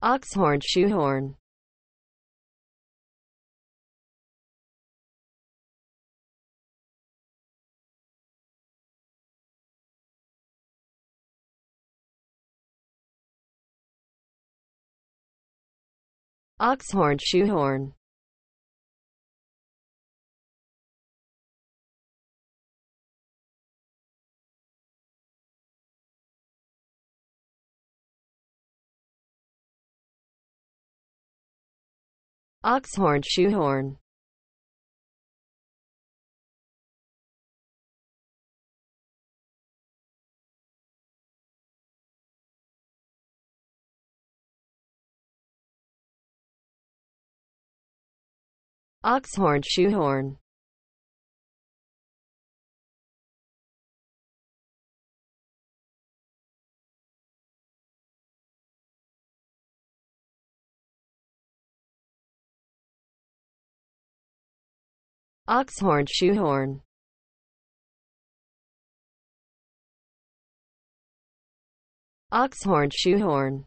Oxhorn shoehorn. Oxhorn shoehorn Oxhorn shoehorn. Oxhorn shoehorn Oxhorn shoehorn. Oxhorn shoehorn